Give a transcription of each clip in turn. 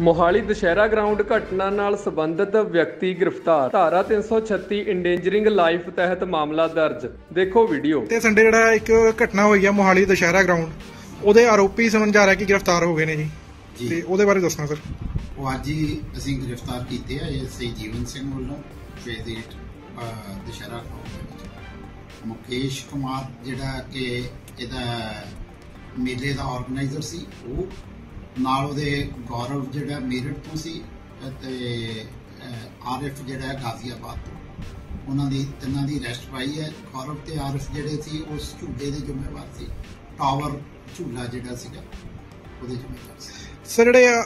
Mohali Dussehra ground ਘਟਨਾ ਨਾਲ ਸੰਬੰਧਿਤ ਵਿਅਕਤੀ ਗ੍ਰਿਫਤਾਰ। ਧਾਰਾ 336 ਇੰਡੇਂਜਰਿੰਗ ਲਾਈਫ ਤਹਿਤ ਮਾਮਲਾ ਦਰਜ। ਦੇਖੋ ਵੀਡੀਓ। ਤੇ ਸੰਡੇ ਜਿਹੜਾ ਇੱਕ ਘਟਨਾ ਹੋਈ ਆ ਮੋਹਾਲੀ ਦੁਸ਼ਹਿਰਾ ਗਰਾਊਂਡ ਉਹਦੇ ਆਰੋਪੀ ਜਾ ਰਿਹਾ ਕਿ ਗ੍ਰਿਫਤਾਰ ਹੋ ਗਏ ਨੇ ਜੀ। ਜੀ। ਤੇ ਉਹਦੇ ਬਾਰੇ ਦੱਸਣਾ ਸਰ। ਉਹ ਅੱਜ ਹੀ ਅਸੀਂ ਗ੍ਰਿਫਤਾਰ ਕੀਤੇ ਆ ਐਸਆਈ ਜੀਵਨ ਸਿੰਘ ਵੱਲੋਂ ਫੇਜ਼ 8 ਦੁਸ਼ਹਿਰਾ ਚੌਕ ਦੇ ਵਿੱਚ। ਮੁਕੇਸ਼ ਕੁਮਾਰ ਜਿਹੜਾ ਕਿ ਇਹਦਾ ਮੇਲੇ ਦਾ ਆਰਗੇਨਾਈਜ਼ਰ ਸੀ ਉਹ ਨਾਲ ਉਹਦੇ ਗੌਰਵ ਜਿਹੜਾ ਮੇਰਠ ਤੋਂ ਸੀ ਤੇ ਆਰਿਫ ਜਿਹੜਾ ਹੈ ਗਾਜ਼ੀਆਬਾਦ ਤੋਂ। ਉਹਨਾਂ ਦੀ ਤਿੰਨਾਂ ਦੀ ਅਰੈਸਟ ਪਾਈ ਹੈ। ਗੌਰਵ ਤੇ ਆਰਿਫ ਜਿਹੜੇ ਸੀ ਉਸ ਝੂਲੇ ਦੇ ਜ਼ਿੰਮੇਵਾਰ ਸੀ। ਟਾਵਰ ਝੂਲਾ ਜਿਹੜਾ ਸੀਗਾ ਉਹਦੇ ਜ਼ਿੰਮੇਵਾਰ ਸੀ। ਸਰ ਜਿਹੜੇ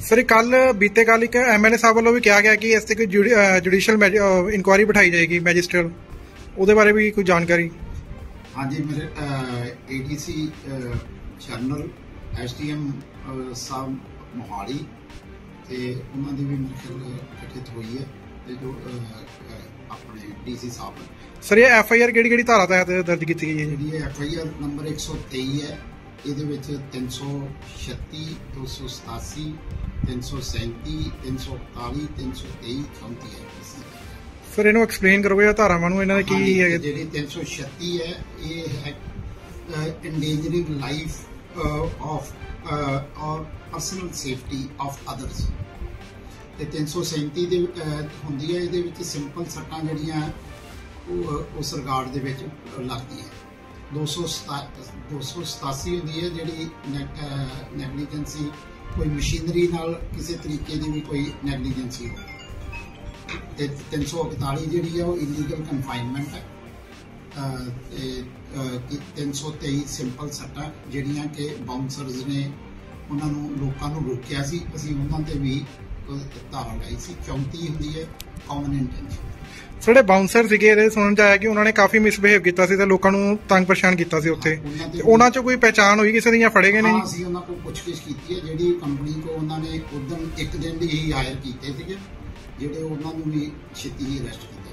ਸਰ ਕੱਲ ਬੀਤੇ ਕੱਲ ਇੱਕ ਐਮਐਲਏ ਸਾਹਿਬ ਵੱਲੋਂ ਵੀ ਕਿਹਾ ਗਿਆ ਕਿ ਇਸ ਤੇ ਕੋਈ ਜੁਡੀਸ਼ੀਅਲ ਇਨਕੁਆਇਰੀ ਬਿਠਾਈ ਜਾਏਗੀ ਮੈਜਿਸਟਰਲ ਉਹਦੇ ਬਾਰੇ ਵੀ ਕੋਈ ਜਾਣਕਾਰੀ? ਹਾਂਜੀ ਮੇਰੇ ਏਡੀਸੀ ਜਨਰਲ ਐਸਡੀਐਮ ਸਾਹਿਬ ਮੋਹਾਲੀ ਤੇ ਉਹਨਾਂ ਦੀ ਵੀ ਮੇਰੇ ਗਠਿਤ ਹੋਈ ਹੈ ਤੇ ਜੋ ਆਪਣੇ ਡੀਸੀ ਸਾਹਿਬ। ਸਰ ਇਹ ਐਫਆਈਆਰ ਕਿਹੜੀ ਕਿਹੜੀ ਧਾਰਾ ਤਹਿਤ ਦਰਜ ਕੀਤੀ ਗਈ ਹੈ ਜੀ ਜਿਹੜੀ ਐਫਆਈਆਰ ਨੰਬਰ 123 ਹੈ ਇਹਦੇ ਵਿੱਚ 336 287 337 341 323 34 ਹੈ ਇਸ ਦੀ। ਸਰ ਇਹਨੂੰ ਐਕਸਪਲੇਨ ਕਰੋਗੇ ਧਾਰਾਵਾਂ ਨੂੰ ਇਹਨਾਂ ਦੇ ਕੀ ਹੈਗੇ ਜਿਹੜੀ 336 ਹੈ ਇਹ ਹੈ endangering life of or personal safety of others ਤੇ 337 ਦੇ ਹੁੰਦੀ ਹੈ, ਇਹਦੇ ਵਿੱਚ ਸਿੰਪਲ ਸੱਟਾਂ ਜਿਹੜੀਆਂ, ਉਹ ਉਸ ਰਿਗਾਰਡ ਦੇ ਵਿੱਚ ਲੱਗਦੀਆਂ 287 287 ਹੁੰਦੀ ਹੈ, ਜਿਹੜੀ ਨੈਗਲੀਜੈਂਸੀ ਕੋਈ ਮਸ਼ੀਨਰੀ ਨਾਲ ਕਿਸੇ ਤਰੀਕੇ ਦੀ ਵੀ ਕੋਈ ਨੈਗਲੀਜੈਂਸੀ ਹੋਵੇ ਤੇ 341 ਜਿਹੜੀ ਹੈ, ਉਹ ਇਲੀਗਲ ਕਨਫਾਈਨਮੈਂਟ ਹੈ। 323 ਸਿੰਪਲ ਸੱਟਾਂ ਜਿਹੜੀਆਂ ਕਿ ਬਾਉਂਸਰਸ ਨੇ ਉਹਨਾਂ ਨੂੰ ਲੋਕਾਂ ਨੂੰ ਰੋਕਿਆ ਸੀ। ਅਸੀਂ ਉਹਨਾਂ ਤੇ ਵੀ ਧਾਰਾ ਲਾਈ ਸੀ। 34 ਹੁੰਦੀ ਹੈ ਕਾਮਨ ਇੰਟੈਂਸ਼ਨ ਜਿਹੜੇ ਬਾਉਂਸਰ ਸੀਗੇ ਇਹਦੇ ਸੁਣਨ ਚ ਆਇਆ ਕਿ ਉਹਨਾਂ ਨੇ ਕਾਫੀ ਮਿਸਬਿਹੇਵ ਕੀਤਾ ਸੀ ਤੇ ਲੋਕਾਂ ਨੂੰ ਤੰਗ ਪਰੇਸ਼ਾਨ ਕੀਤਾ ਸੀ ਉੱਥੇ। ਤੇ ਉਹਨਾਂ ਚੋਂ ਕੋਈ ਪਹਿਚਾਣ ਹੋਈ ਕਿਸੇ ਦੀ ਜਾਂ ਫੜੇ ਗਏ ਨੇ? ਹਾਂ ਜੀ ਅਸੀਂ ਉਹਨਾਂ ਕੋਲ ਪੁੱਛਗਿੱਛ ਕੀਤੀ ਹੈ। ਜਿਹੜੀ ਕੰਪਨੀ ਕੋ ਉਹਨਾਂ ਨੇ ਉਦੋਂ ਇੱਕ ਦਿਨ ਦੀ ਹੀ ਹਾਇਰ ਕੀਤੇ ਸੀਗੇ ਜਿਹੜੇ ਉਹਨਾਂ ਨੂੰ ਵੀ ਛੇਤੀ ਹੀ ਅਰੈਸਟ ਕੀਤਾ